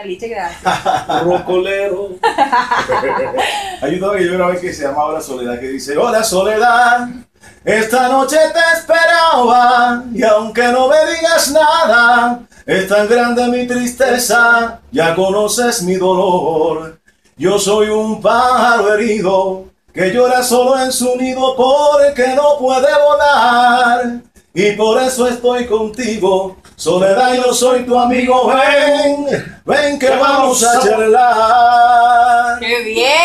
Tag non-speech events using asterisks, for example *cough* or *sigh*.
Caliche, gracias. *laughs* Rocolero. *laughs* Hay un tema que yo grabé que se llama Hola Soledad, que dice, Hola Soledad, esta noche te esperaba, y aunque no me digas nada, es tan grande mi tristeza, ya conoces mi dolor. Yo soy un pájaro herido, que llora solo en su nido porque no puede volar. Y por eso estoy contigo, Soledad, yo soy tu amigo, ven, ven que vamos a charlar. ¡Qué bien!